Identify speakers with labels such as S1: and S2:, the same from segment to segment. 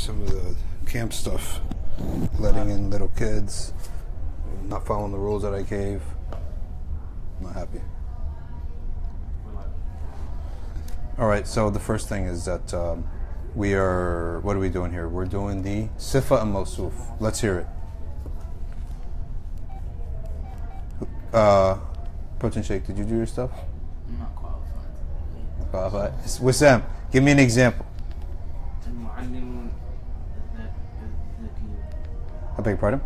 S1: some of the camp stuff, letting in little kids, not following the rules that I gave. I'm not happy. All right, so the first thing is that um, we are, what are we doing here? We're doing the Sifa and Mawsuf. Let's hear it. Uh, Protein Shake, did you do your stuff?
S2: I'm not qualified.
S1: Qualified. Wissam, give me an example. I beg pardon?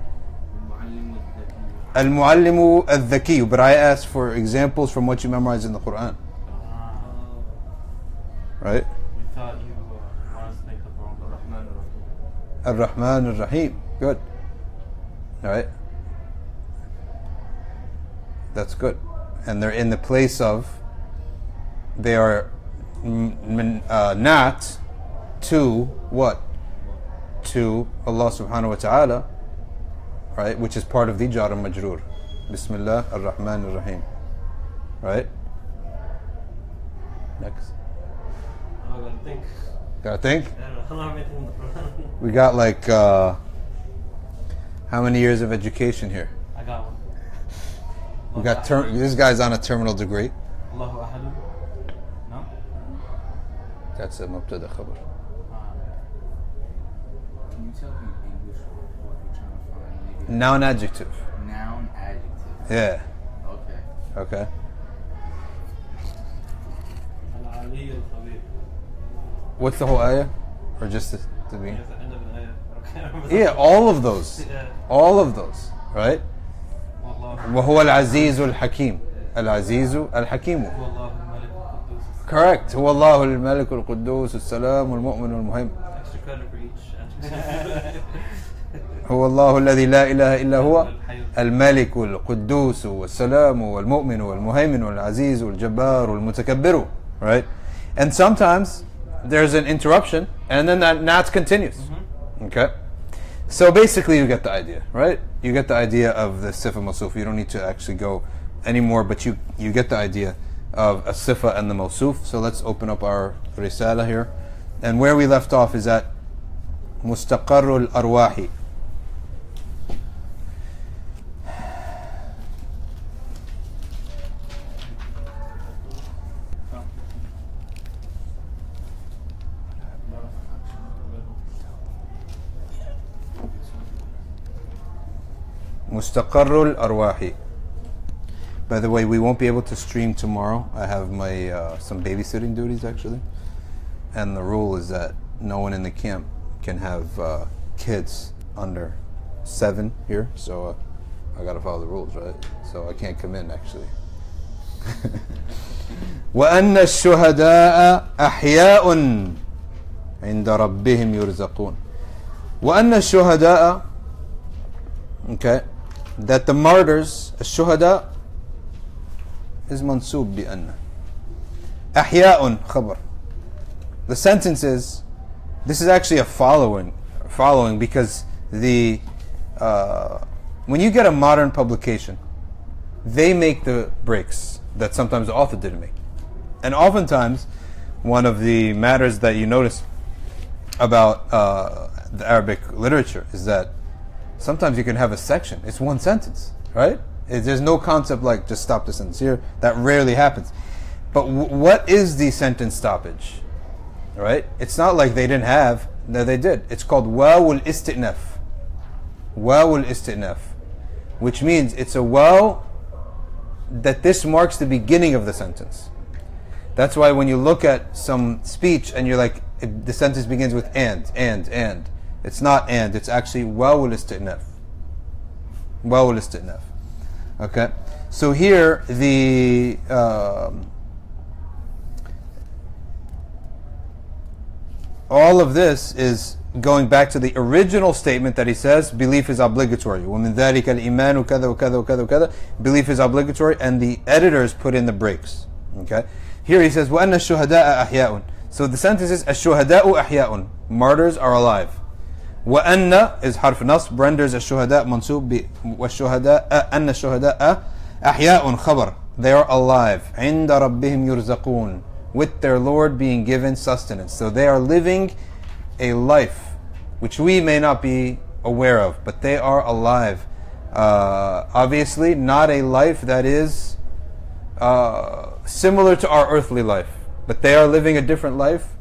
S1: Al-Muallimu al-Dhakiyu. But I asked for examples from what you memorized in the Quran. Uh, right?
S3: We thought you uh, wanted to make the Ar-Rahman al-Rahim.
S1: Ar-Rahman Rahim. Good. All right? That's good. And they're in the place of, they are uh, not to what? To Allah subhanahu wa ta'ala right? Which is part of the Jar al-Majroor. Bismillah ar-Rahman ar-Rahim. Right? Next.
S3: I gotta think.
S1: Gotta think?
S3: I don't know. I'm not making the Quran.
S1: We got like, uh, how many years of education here?
S3: I got one.
S1: We got ter- this guy's on a terminal degree.
S3: Allahu Ahadu. No?
S1: That's a mubtada khabar.
S3: Uh,
S2: Can you tell me English what you're trying to find? Maybe
S1: Noun adjective.
S2: noun, adjective.
S1: Yeah.
S2: Okay.
S1: Okay.
S3: Al-Ali al-Khabir.
S1: What's the whole ayah? Or just the, the beginning?
S3: It's the end of an ayah. I can't remember.
S1: Yeah, all of those.
S3: Yeah.
S1: All of those. Right?
S3: Wallahu.
S1: وهو العزيز الحكيم. العزيز الحكيم.
S3: Wallahu al-Malik al-Quddus.
S1: Correct. هو الله الملك القدوس السلام والمؤمن والمهيمن.
S3: Extra credit for each answer.
S1: هو الله الذي لا إله إلا هو الملك القدوس والسلام والمؤمن والمهيمن والعزيز والجبار والمتكبر right and sometimes there's an interruption and then that nat continues okay so basically you get the idea right you get the idea of the sifa masuf you don't need to actually go anymore but you you get the idea of a sifa and the mawsuf so let's open up our risala here and where we left off is at mustaqarrul arwahi Mustaqarrul Arwahi. By the way, we won't be able to stream tomorrow. I have my uh, some babysitting duties actually, and the rule is that no one in the camp can have uh, kids under seven here. So uh, I got to follow the rules, right? So I can't come in actually. وأن الشهداء أحياء عند ربهم يرزقون وأن الشهداء okay that the martyrs الشهداء is منصوب بأن أحياء خبر the sentence is this is actually a following following because the uh, when you get a modern publication they make the breaks that sometimes the author didn't make and oftentimes one of the matters that you notice about uh, the Arabic literature is that sometimes you can have a section. It's one sentence, right? There's no concept like just stop the sentence here. That rarely happens. But w- what is the sentence stoppage? Right? It's not like they didn't have. No, they did. It's called wawul istinaf. Wawul istinaf, which means it's a waw that this marks the beginning of the sentence. That's why when you look at some speech and you're like, the sentence begins with and, and, and. It's not and, it's actually wawul istinaf. Wawul istinaf. Okay? So here, the. Um, all of this is going back to the original statement that he says belief is obligatory. وَمِن ذَلِكَ الْإِيمَانُ كَذَا وَكَذَا وَكَذَا وَكَذَا Belief is obligatory, and the editors put in the breaks. Okay? Here he says وَأَنَّ الشُّهَدَاءَ أَحْيَاءٌ So the sentence is الشُّهَدَاءُ أَحْيَاءٌ Martyrs are alive. وأن is حرف نصب renders الشهداء منصوب ب والشهداء أن الشهداء أحياء خبر they are alive عند ربهم يرزقون with their Lord being given sustenance so they are living a life which we may not be aware of, but they are alive. Uh, obviously, not a life that is uh, similar to our earthly life, but they are living a different life.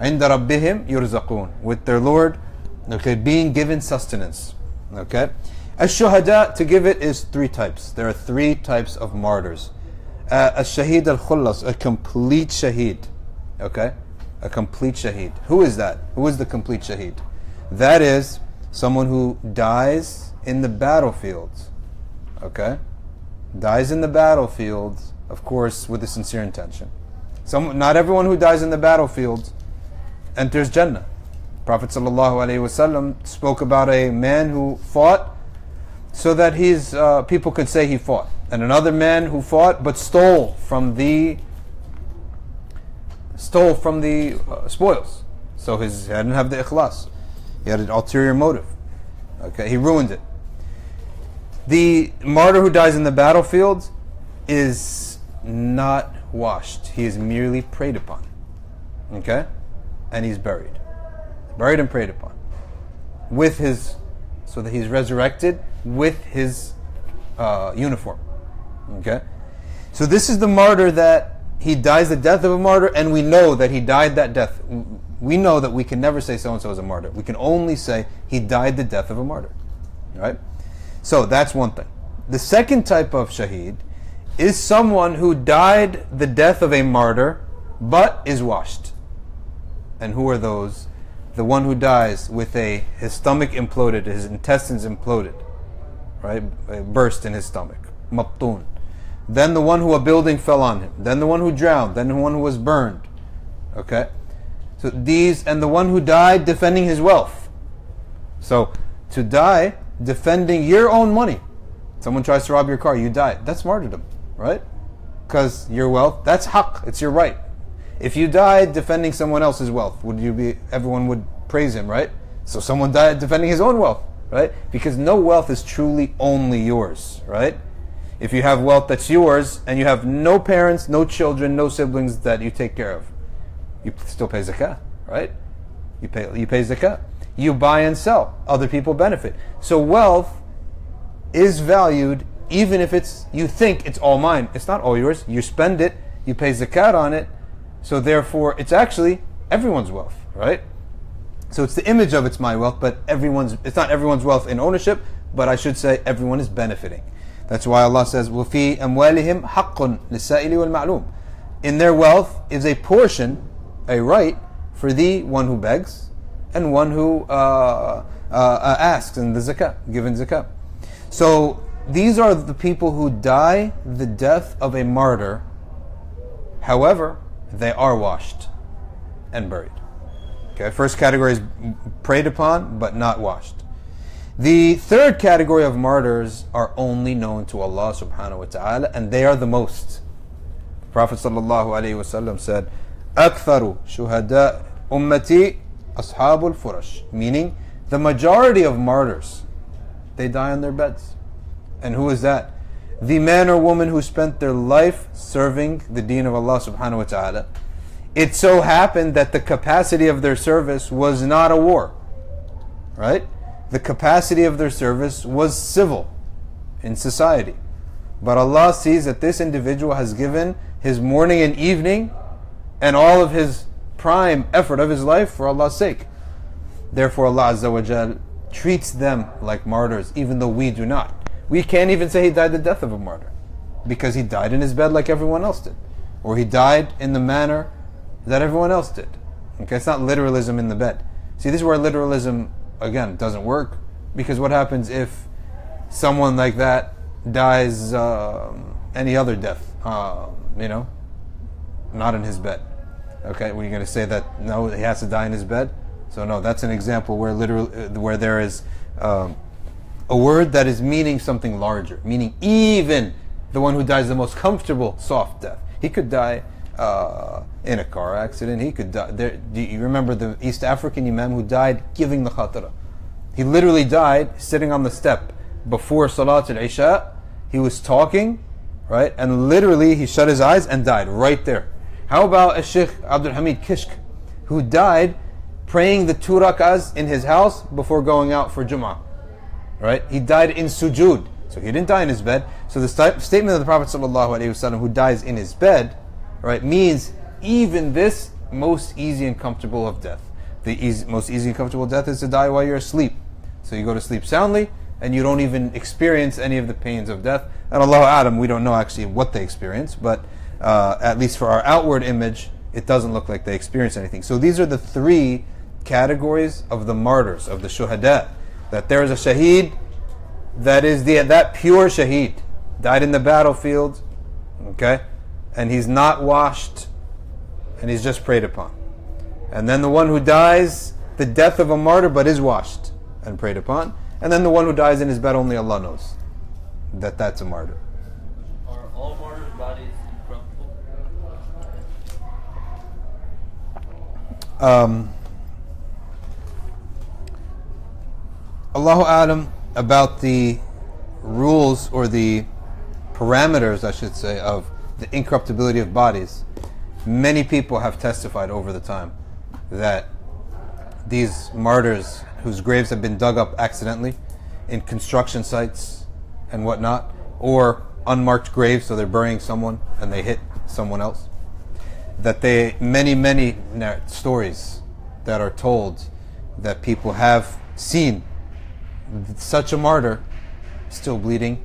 S1: عند ربهم يرزقون with their Lord, Okay, being given sustenance. Okay, as shuhada to give it is three types. There are three types of martyrs. Uh, a shahid al khullas, a complete shahid. Okay, a complete shahid. Who is that? Who is the complete shahid? That is someone who dies in the battlefields. Okay, dies in the battlefields. of course, with a sincere intention. Some, not everyone who dies in the battlefield enters Jannah. Prophet ﷺ spoke about a man who fought so that his uh, people could say he fought, and another man who fought but stole from the stole from the uh, spoils. So his he didn't have the ikhlas. He had an ulterior motive. Okay, he ruined it. The martyr who dies in the battlefield is not washed. He is merely prayed upon. Okay? And he's buried. Buried and prayed upon. With his, so that he's resurrected with his uh, uniform. Okay? So this is the martyr that he dies the death of a martyr, and we know that he died that death. We know that we can never say so and so is a martyr. We can only say he died the death of a martyr. Right? So that's one thing. The second type of shaheed is someone who died the death of a martyr but is washed. And who are those? The one who dies with a his stomach imploded, his intestines imploded, right? A burst in his stomach. Mabtun. Then the one who a building fell on him. Then the one who drowned. Then the one who was burned. Okay? So these and the one who died defending his wealth. So to die defending your own money. Someone tries to rob your car, you die. That's martyrdom, right? Because your wealth, that's haqq, it's your right. If you died defending someone else's wealth, would you be everyone would praise him, right? So someone died defending his own wealth, right? Because no wealth is truly only yours, right? If you have wealth that's yours and you have no parents, no children, no siblings that you take care of, you still pay zakah, right? You pay you pay zakah. You buy and sell. Other people benefit. So wealth is valued even if it's you think it's all mine. It's not all yours. You spend it, you pay zakat on it, so therefore it's actually everyone's wealth, right? So it's the image of it's my wealth, but everyone's it's not everyone's wealth in ownership, but I should say everyone is benefiting. That's why Allah says, وَفِي أَمْوَالِهِمْ حَقٌّ لِلسَّائِلِ وَالْمَعْلُومِ In their wealth is a portion, a right, for the one who begs and one who uh, uh, uh, asks in the zakah, given zakah. So these are the people who die the death of a martyr. However, they are washed and buried. Okay, first category is prayed upon but not washed. The third category of martyrs are only known to Allah subhanahu wa ta'ala and they are the most. The Prophet sallallahu alayhi wasallam said, "Aktharu shuhada ummati ashabul furash," meaning the majority of martyrs they die on their beds. And who is that? The man or woman who spent their life serving the deen of Allah subhanahu wa ta'ala. It so happened that the capacity of their service was not a war. Right? The capacity of their service was civil in society. But Allah sees that this individual has given his morning and evening and all of his prime effort of his life for Allah's sake. Therefore, Allah Azza wa Jal treats them like martyrs, even though we do not. We can't even say he died the death of a martyr because he died in his bed like everyone else did, or he died in the manner that everyone else did. Okay, it's not literalism in the bed. See, this is where literalism again doesn't work because what happens if someone like that dies um, any other death? Uh, you know, not in his bed. Okay, were you going to say that no, he has to die in his bed? So no, that's an example where literal uh, where there is um, a word that is meaning something larger, meaning even the one who dies the most comfortable soft death. He could die uh, in a car accident. He could die. There, do you remember the East African imam who died giving the khatara? He literally died sitting on the step before Salat al Isha. He was talking, right, and literally he shut his eyes and died right there. How about a Sheikh Abdul Hamid Kishk, who died praying the two rak'ahs in his house before going out for Jum'ah. Right? He died in sujood. So he didn't die in his bed. So the sta- statement of the Prophet ﷺ who dies in his bed, right, means even this most easy and comfortable of death. The easy, most easy and comfortable death is to die while you're asleep. So you go to sleep soundly and you don't even experience any of the pains of death. And Allah Adam, we don't know actually what they experience, but uh, at least for our outward image, it doesn't look like they experience anything. So these are the three categories of the martyrs, of the shuhada. That there is a shaheed that is the that pure shaheed, died in the battlefield, okay, and he's not washed, and he's just prayed upon. And then the one who dies the death of a martyr but is washed and prayed upon. And then the one who dies in his bed, only Allah knows that that's a martyr.
S3: Are all martyrs' bodies incorruptible?
S1: Um, Allahu Alam about the rules or the parameters, I should say, of the incorruptibility of bodies. Many people have testified over the time that these martyrs whose graves have been dug up accidentally in construction sites and whatnot, or unmarked graves, so they're burying someone and they hit someone else. That they, many, many stories that are told that people have seen such a martyr still bleeding.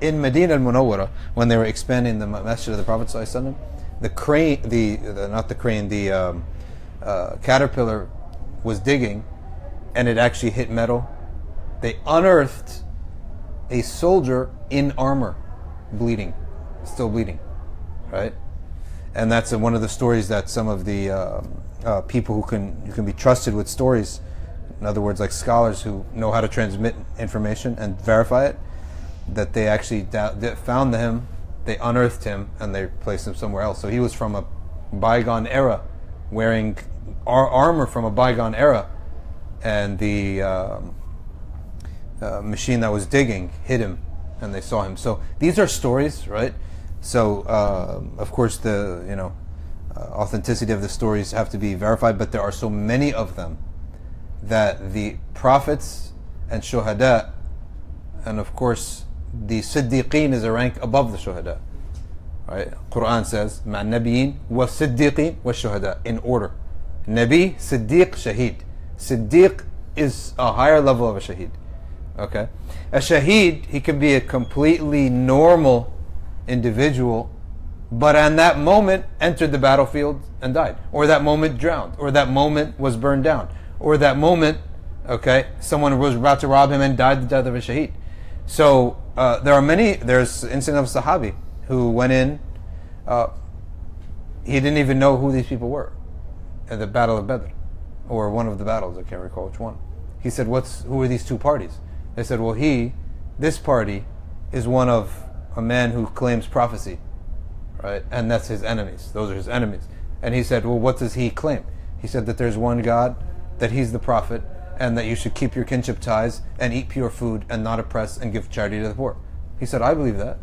S1: In Medina al Munawwara, when they were expanding the Masjid of the Prophet, the crane, the, the not the crane, the um, uh, caterpillar was digging and it actually hit metal. They unearthed a soldier in armor, bleeding, still bleeding, right? And that's one of the stories that some of the uh, uh, people who can who can be trusted with stories, in other words, like scholars who know how to transmit information and verify it, that they actually that found him, they unearthed him, and they placed him somewhere else. So he was from a bygone era, wearing ar- armor from a bygone era, and the um, uh, machine that was digging hit him, and they saw him. So these are stories, right? So uh, of course the you know uh, authenticity of the stories have to be verified, but there are so many of them that the prophets and shuhada, and of course the siddiqeen is a rank above the shuhada. Right? Quran says, مع النبيين والصديقين والشهداء in order. Nabi, Siddiq, Shaheed. Siddiq is a higher level of a Shaheed. Okay? A Shaheed, he can be a completely normal individual, but in that moment entered the battlefield and died. Or that moment drowned. Or that moment was burned down. or that moment, okay, someone was about to rob him and died the death of a Shaheed. So uh, there are many, there's incident of Sahabi who went in, uh, he didn't even know who these people were at the Battle of Badr, or one of the battles. I can't recall which one. He said, "What's who are these two parties?" They said, "Well, he, this party, is one of a man who claims prophecy, right? And that's his enemies. Those are his enemies." And he said, "Well, what does he claim?" He said that there's one God, that he's the prophet, and that you should keep your kinship ties and eat pure food and not oppress and give charity to the poor. He said, "I believe that."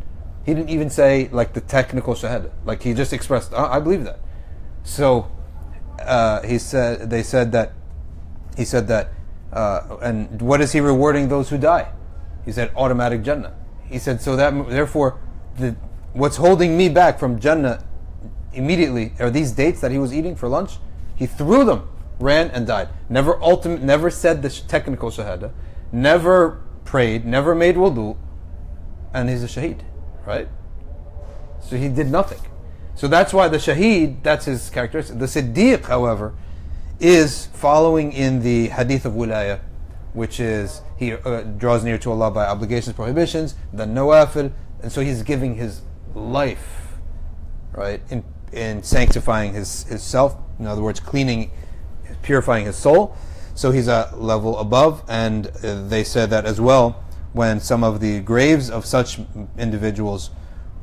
S1: He didn't even say like the technical shahada. Like he just expressed, "I I believe that." So uh, he said they said that he said that uh, and what is he rewarding those who die he said automatic jannah he said so that therefore the what's holding me back from jannah immediately are these dates that he was eating for lunch he threw them ran and died. Never ultimate never said the technical shahada. Never prayed never made wudu. And he's a shaheed right? So he did nothing. So that's why the shaheed, that's his characteristic. The siddiq, however, is following in the hadith of wilaya, which is he uh, draws near to Allah by obligations, prohibitions, the nawafil, and so he's giving his life, right, in, in sanctifying his, his self, in other words, cleaning, purifying his soul. So he's a level above, and they said that as well when some of the graves of such individuals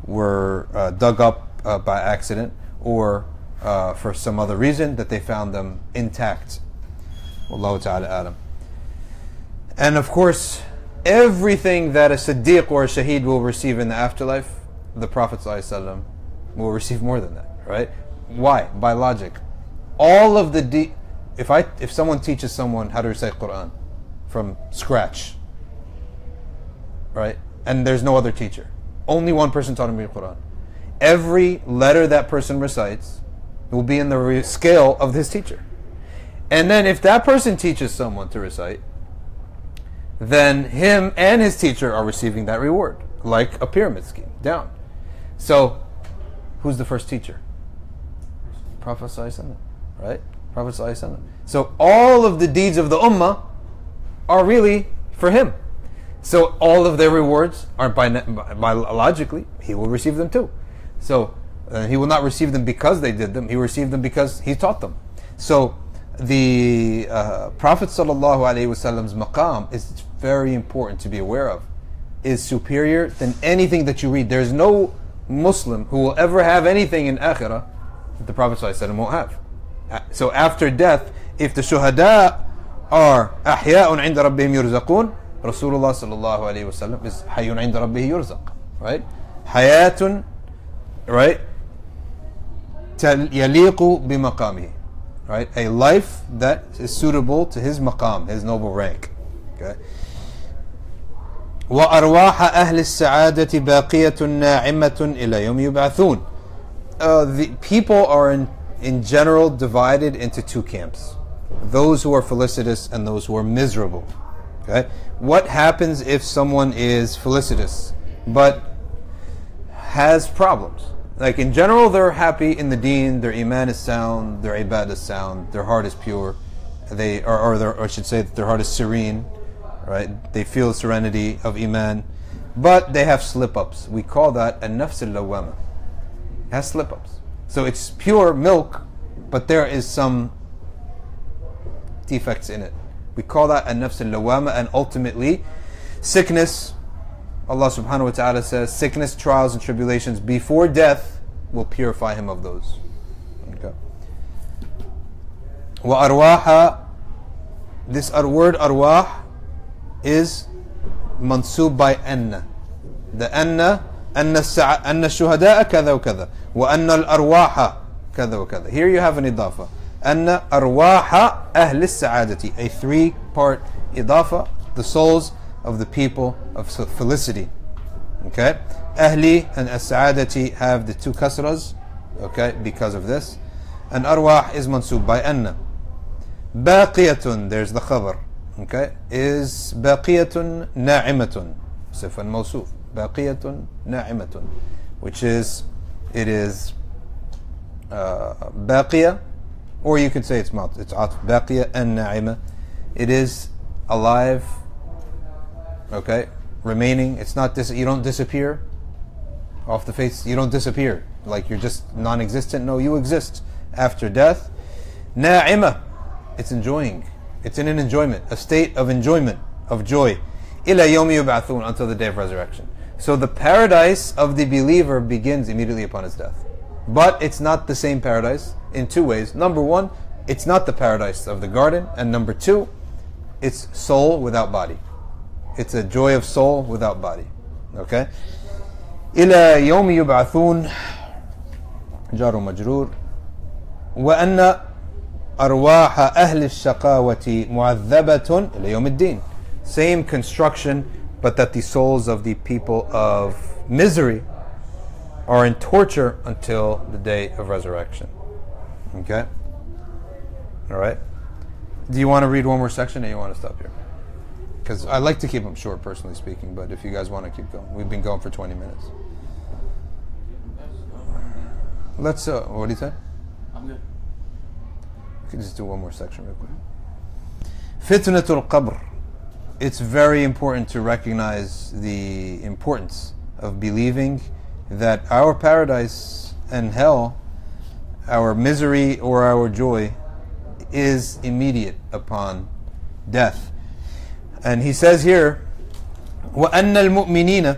S1: were uh, dug up uh, by accident or uh, for some other reason that they found them intact. Wallahu ta'ala alam. And of course, everything that a Siddiq or a Shaheed will receive in the afterlife, the Prophet will receive more than that, right? Why? By logic. All of the de- if I if someone teaches someone how to recite Quran from scratch, right? And there's no other teacher. Only one person taught him the Quran. Every letter that person recites will be in the scale of his teacher. And then if that person teaches someone to recite, then him and his teacher are receiving that reward, like a pyramid scheme, down. So, who's the first teacher? Prophet right? Prophet Sallallahu So all of the deeds of the ummah are really for him. So all of their rewards are by, by logically he will receive them too. So uh, he will not receive them because they did them. He received them because he taught them. So the uh, Prophet wasallam's maqam is very important to be aware of. Is superior than anything that you read. There's no Muslim who will ever have anything in akhirah that the Prophet sallallahu won't have. Uh, so after death, if the shuhada are أحياء عند ربهم يرزقون Rasulullah sallallahu alayhi wasallam is hayyun inda rabbihi yurzaq, right? Hayatun, right? Yaliqu bimaqamihi, right? A life that is suitable to his maqam, his noble rank. Okay. وأرواح أهل السعادة باقية ناعمة إلى يوم يبعثون. Uh, the people are in, in general divided into two camps those who are felicitous and those who are miserable. Okay? What happens if someone is felicitous but has problems? Like in general, they're happy in the deen, their iman is sound, their ibad is sound, their heart is pure, they or, or, or I should say that their heart is serene, right? They feel the serenity of iman, but they have slip-ups. We call that a nafs al Has slip-ups. So it's pure milk, but there is some defects in it. We call that an nafs al and ultimately sickness. Allah subhanahu wa ta'ala says, sickness, trials, and tribulations before death will purify him of those. Wa arwaha, this word arwah is mansub by anna. The anna, anna, anna shuhada'a, kada kada. وأن الأرواح كذا وكذا. Here you have an idafa. أن أرواح أهل السعادة a three part إضافة the souls of the people of felicity okay أهلي and السعادة have the two kasras okay because of this and أرواح is mansub by أن باقية there's the خبر okay is باقية ناعمة صفة موصوف باقية ناعمة which is it is uh, باقية or you could say it's mat, it's atf baqiya and na'ima. It is alive, okay, remaining. It's not dis- you don't disappear off the face. You don't disappear like you're just non-existent. No, you exist after death. Na'ima, it's enjoying. It's in an enjoyment, a state of enjoyment, of joy. Ila yomi yub'athun, until the day of resurrection. So the paradise of the believer begins immediately upon his death. But it's not the same paradise in two ways. Number one, it's not the paradise of the garden. And number two, it's soul without body. It's a joy of soul without body. Okay? إلى يوم يبعثون جار مجرور وأن أرواح أهل الشقاوة معذبة إلى يوم الدين same construction but that the souls of the people of misery are in torture until the day of resurrection. Okay? All right? Do you want to read one more section or you want to stop here? Because I like to keep them short, personally speaking, but if you guys want to keep going, we've been going for 20 minutes. Let's, uh, what do you say?
S2: I'm good.
S1: We can just do one more section real quick. Fitnatul qabr It's very important to recognize the importance of believing that our paradise and hell, our misery or our joy, is immediate upon death. And he says here, وأن المؤمنين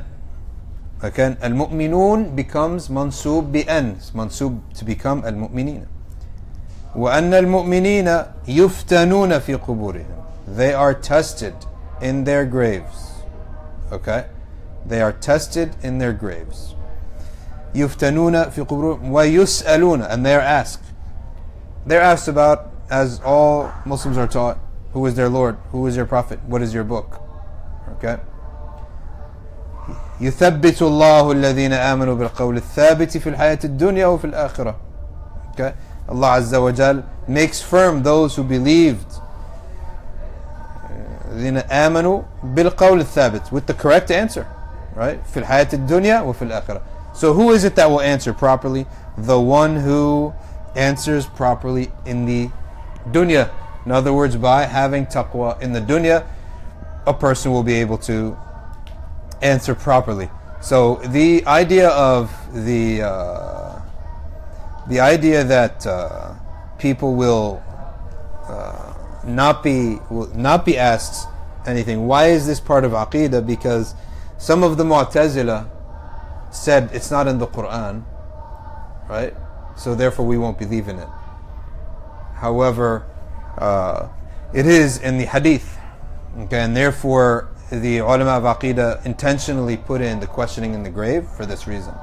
S1: again المؤمنون becomes منصوب بأن منصوب to become المؤمنين وأن المؤمنين يفتنون في قبورهم they are tested in their graves okay they are tested in their graves يفتنون في قبورهم ويسألون and they're asked they're asked about as all Muslims are taught, who is their Lord? Who is your Prophet? What is your book? Okay. يثبت الله الذين آمنوا بالقول الثابت في الحياة الدنيا وفي الآخرة. Okay. Allah Azza wa Jal makes firm those who believed. الذين آمنوا بالقول الثابت with the correct answer. Right? في الحياة الدنيا وفي الآخرة. So who is it that will answer properly? The one who answers properly in the dunya. In other words, by having taqwa in the dunya, a person will be able to answer properly. So the idea of the uh, the idea that uh, people will uh, not be will not be asked anything. Why is this part of aqidah? Because some of the Mu'tazila said it's not in the Quran, right? So therefore we won't believe in it. However, uh, it is in the Hadith, okay, and therefore the ulama of aqidah intentionally put in the questioning in the grave for this reason,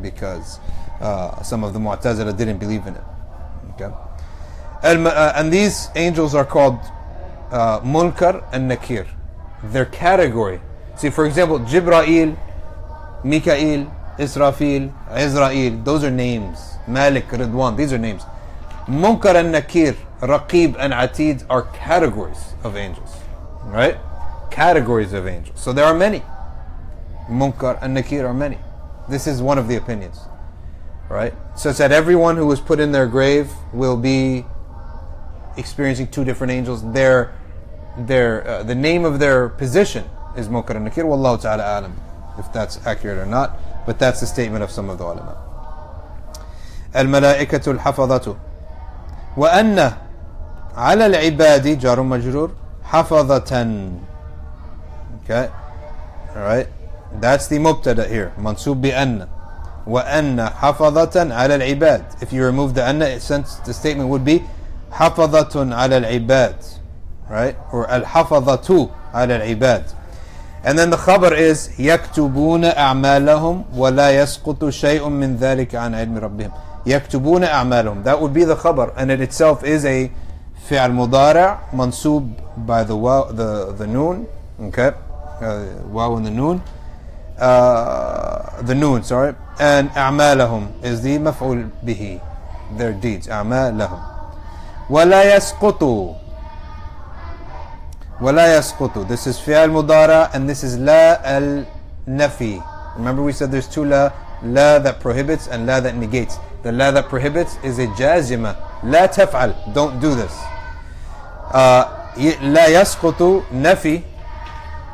S1: because uh, some of the Mu'tazila didn't believe in it. Okay, and, uh, these angels are called uh, Munkar and Nakir. Their category. See, for example, Jibra'il, Mikael, Israfil, Izra'il. Those are names. Malik, Ridwan. These are names. Munkar and Nakir, Raqib and Atid are categories of angels. Right? Categories of angels. So there are many. Munkar and Nakir are many. This is one of the opinions. Right? Such that everyone who was put in their grave will be experiencing two different angels. Their, their, uh, the name of their position is Munkar and Nakir. Wallahu ta'ala alam. If that's accurate or not. But that's the statement of some of the ulama. الملائكة الحفظة وأن على العباد جار مجرور حفظة Okay Alright That's the مبتدا here منصوب بأن وأن حفظة على العباد If you remove the أن since the statement would be حفظة على العباد Right Or الحفظة على العباد And then the khabar is يكتبون أعمالهم ولا يسقط شيء من ذلك عن علم ربهم يكتبون أعمالهم That would be the khabar and it itself is a فعل مضارع منصوب by the واو the, the noon okay uh, واو and the noon uh, the noon sorry and أعمالهم is the مفعول به their deeds أعمالهم ولا يسقط ولا يسقط this is فعل مضارع and this is لا النفي remember we said there's two لا لا that prohibits and لا that negates the لا that prohibits is a جازمة لا تفعل don't do this uh, لا يسقط نفي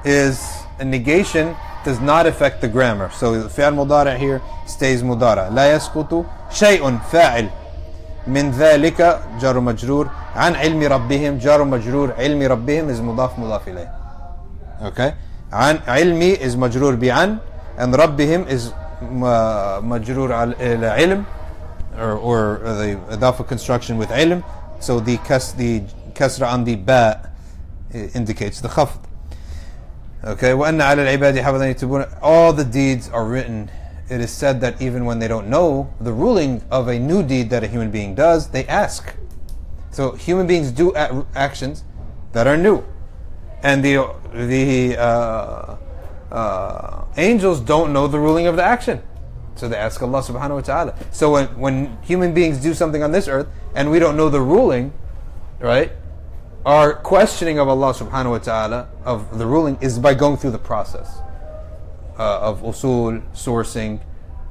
S1: is a negation does not affect the grammar so the فعل مضارع here stays مضارع لا يسقط شيء فاعل من ذلك جار مجرور عن علم ربهم جار مجرور علم ربهم is مضاف مضاف إليه. Okay عن علمي is مجرور بعن and ربهم is مجرور إلى علم or, or the إضافة construction with علم. So the kas the kasra on the ba indicates the khafd. Okay? وأن على العباد حفظا يكتبون all the deeds are written it is said that even when they don't know the ruling of a new deed that a human being does, they ask. So human beings do actions that are new, and the the uh, uh, angels don't know the ruling of the action, so they ask Allah Subhanahu wa Taala. So when when human beings do something on this earth and we don't know the ruling, right? Our questioning of Allah Subhanahu wa Taala of the ruling is by going through the process of usul, sourcing,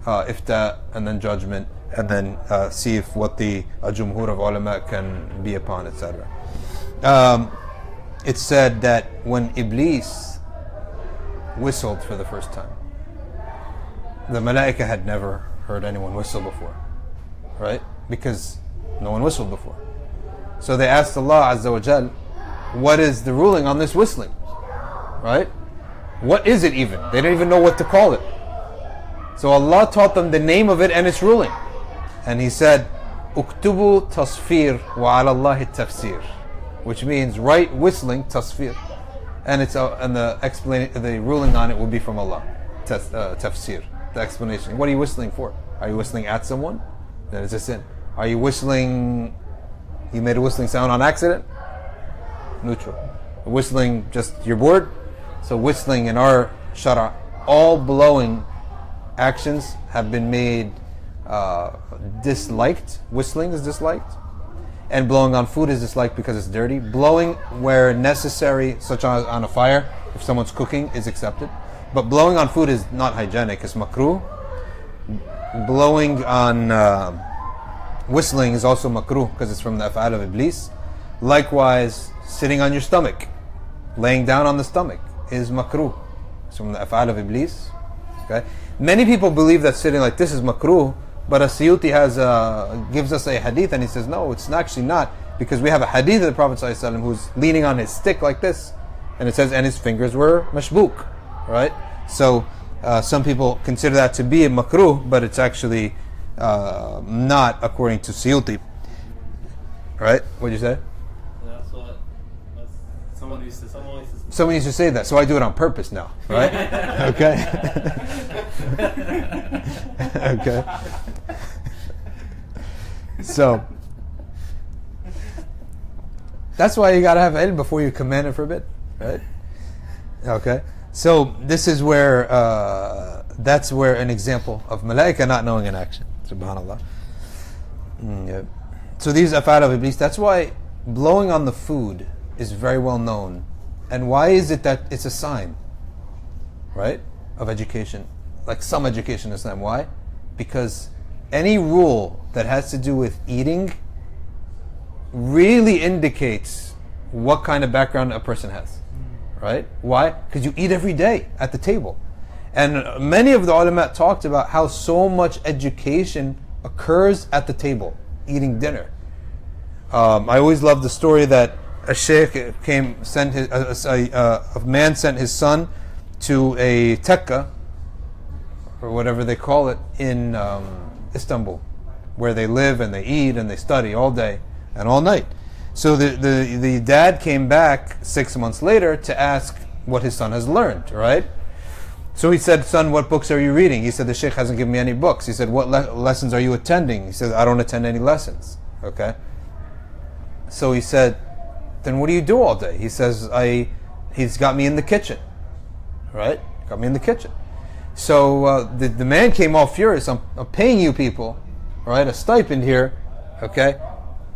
S1: uh, ifta, and then judgment, and then uh, see if what the uh, jumhur of ulama can be upon, etc. Um, it's said that when Iblis whistled for the first time, the malaika had never heard anyone whistle before, right? Because no one whistled before. So they asked Allah Azza wa Jal, what is the ruling on this whistling? Right? What is it even? They don't even know what to call it. So Allah taught them the name of it and its ruling. And He said, Uktubu tasfir wa ala Allahi tafsir. Which means write whistling tasfir. And it's uh, and the explain the ruling on it will be from Allah. Tas, uh, tafsir. The explanation. What are you whistling for? Are you whistling at someone? Then it's a sin. Are you whistling You made a whistling sound on accident? Neutral. Whistling, just you're bored? So whistling in our shara, all blowing actions have been made uh, disliked. Whistling is disliked. And blowing on food is disliked because it's dirty. Blowing where necessary, such as on a fire, if someone's cooking, is accepted. But blowing on food is not hygienic, it's makruh. Blowing on uh, whistling is also makruh because it's from the af'al of iblis. Likewise, sitting on your stomach, laying down on the stomach is makruh. It's from the af'al of iblis. Okay? Many people believe that sitting like this is makruh, but As-Suyuti has uh, gives us a hadith and he says no, it's actually not because we have a hadith of the Prophet ﷺ who's leaning on his stick like this, and it says and his fingers were mashbuk, right? So uh, some people consider that to be a makruh, but it's actually uh, not according to Suyuti. Right? What'd you say?
S3: That's what. That's,
S2: Someone used to say.
S3: Someone used to say.
S1: To that, so I do it on purpose now, right? okay. okay. So that's why you gotta have ilm before you command and forbid, right? Okay. So this is where uh, that's where an example of malaika not knowing an action. Subhanallah. Mm, yeah. So these afal of iblis. That's why blowing on the food is very well known. And why is it that it's a sign, right, of education, like some education in Islam? Why? Because any rule that has to do with eating really indicates what kind of background a person has, right? Why? Because you eat every day at the table. And many of the ulama talked about how so much education occurs at the table, eating dinner. Um, I always love the story that a sheikh came, sent his, a, a, a, man sent his son to a tekke, or whatever they call it, in um, Istanbul, where they live and they eat and they study all day and all night. So the, the, the dad came back six months later to ask what his son has learned, right? So he said, Son, what books are you reading? He said, The Sheikh hasn't given me any books. He said, What le- lessons are you attending? He said, I don't attend any lessons. Okay. So he said, Then what do you do all day? He says, I, He's got me in the kitchen. Right? Got me in the kitchen. So uh, the, the man came all furious. I'm, I'm paying you people, right? A stipend here, okay?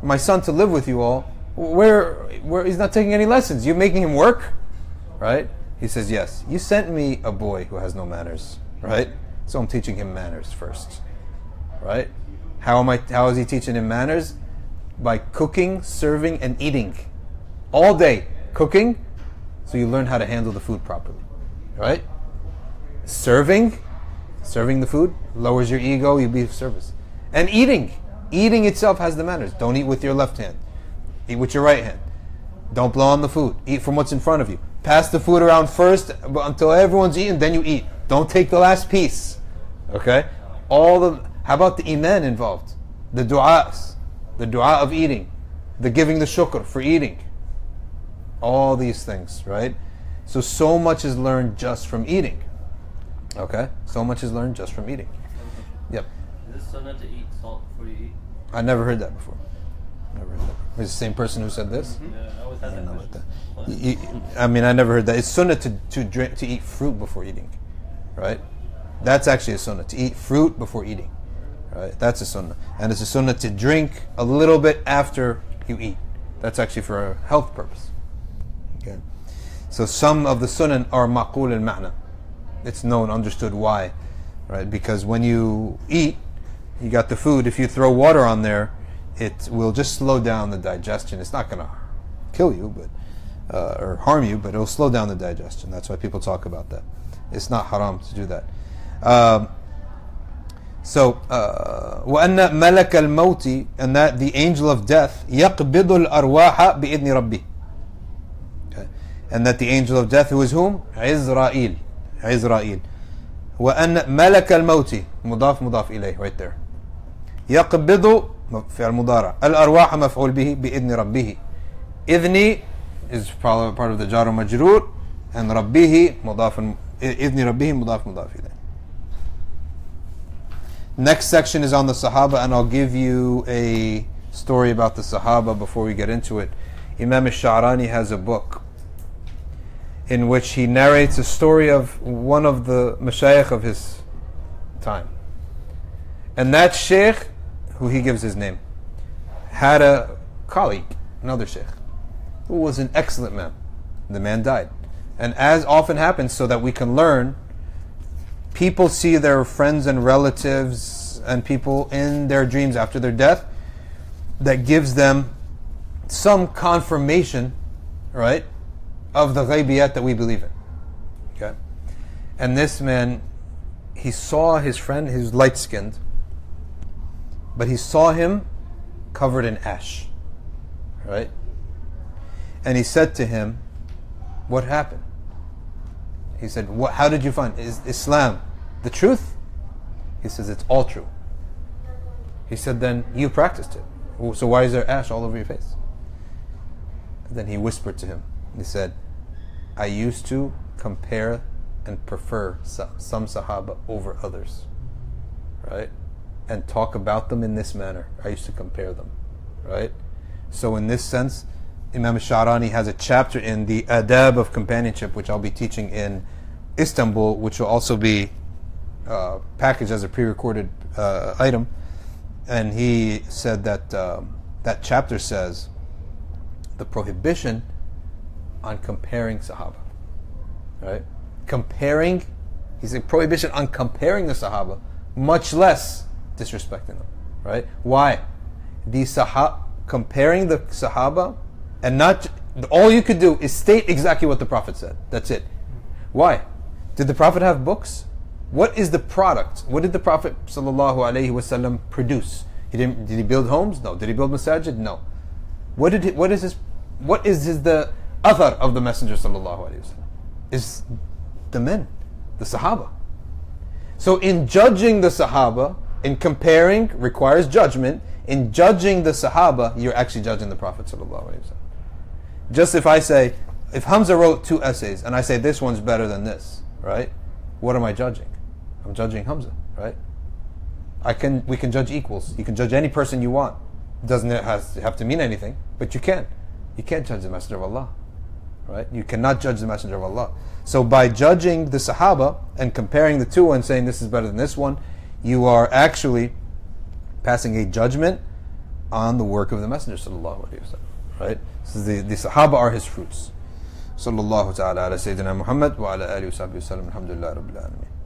S1: My son to live with you all. Where, where he's not taking any lessons. You're making him work, right? He says, Yes. You sent me a boy who has no manners, right? So I'm teaching him manners first, right? How am I? How is he teaching him manners? By cooking, serving, and eating all day. Cooking, so you learn how to handle the food properly, right? Serving, serving the food lowers your ego. You be of service, and eating. Eating itself has the manners. Don't eat with your left hand. Eat with your right hand. Don't blow on the food. Eat from what's in front of you. Pass the food around first until everyone's eaten, then you eat. Don't take the last piece. Okay? All the how about the iman involved? The du'as, the du'a of eating, the giving the shukr for eating. All these things, right? So so much is learned just from eating. Okay? So much is learned just from eating. Yep.
S3: Is it sunnah to eat salt before you eat?
S1: I never heard that before. Never heard that. Is it the same person who said this? Mm-hmm.
S3: Yeah, I always had
S1: I
S3: that
S1: don't know about
S3: question.
S1: that. You- I mean, I never heard that. It's sunnah to, to drink to eat fruit before eating, right? That's actually a sunnah to eat fruit before eating, right? That's a sunnah, and it's a sunnah to drink a little bit after you eat. That's actually for a health purpose. Okay, so some of the sunnah are maqul al ma'na. It's known, understood why, right? Because when you eat, you got the food. If you throw water on there, it will just slow down the digestion. It's not going to kill you, but uh, or harm you, but it'll slow down the digestion. That's why people talk about that. It's not haram to do that. Um, so, uh, وأن ملك الموت and that the angel of death يقبض الأرواح بإذن ربه. and that the angel of death who is whom? Izra'il. Izra'il. وأن ملك الموت مضاف مضاف إليه right there يقبض في المضارع الأرواح مفعول به بإذن ربه إذني is part of the جار مجرور and ربه مضاف إذن ربه مضاف مضاف إليه Next section is on the Sahaba and I'll give you a story about the Sahaba before we get into it. Imam al-Sha'rani has a book in which he narrates a story of one of the mashayikh of his time. And that sheikh, who he gives his name, had a colleague, another sheikh, who was an excellent man. The man died. And as often happens, so that we can learn, people see their friends and relatives and people in their dreams after their death that gives them some confirmation, right, of the ghaibiyat that we believe in. Okay? And this man, he saw his friend, he was light skinned, but he saw him covered in ash. Right? And he said to him, What happened? He said, what, How did you find is Islam the truth? He says, It's all true. He said, Then you practiced it. So why is there ash all over your face? Then he whispered to him. He said, I used to compare and prefer some Sahaba over others. Right? And talk about them in this manner. I used to compare them. Right? So, in this sense, Imam Sha'rani has a chapter in the Adab of Companionship, which I'll be teaching in Istanbul, which will also be uh, packaged as a pre recorded uh, item and he said that um, that chapter says the prohibition on comparing Sahaba, right? Comparing, he's a prohibition on comparing the Sahaba, much less disrespecting them, right? Why? The Sahaba comparing the Sahaba and not all you could do is state exactly what the Prophet said. That's it. Why? Did the Prophet have books? What is the product? What did the Prophet ﷺ produce? He didn't. Did he build homes? No. Did he build masajid? No. What did he, What is his? What is his the athar of the Messenger ﷺ? Is the men, the Sahaba. So in judging the Sahaba, in comparing requires judgment. In judging the Sahaba, you're actually judging the Prophet. Just if I say, if Hamza wrote two essays and I say this one's better than this, right? What am I judging? I'm judging Hamza, right? I can we can judge equals. You can judge any person you want. Doesn't have to mean anything, but you can. You can't judge the Messenger of Allah right? You cannot judge the Messenger of Allah. So by judging the Sahaba and comparing the two and saying this is better than this one, you are actually passing a judgment on the work of the Messenger sallallahu alaihi wasallam, right? So the, the Sahaba are his fruits. Sallallahu ta'ala ala Sayyidina Muhammad wa ala alihi wa sahbihi wa sallam. Alhamdulillah rabbil alameen.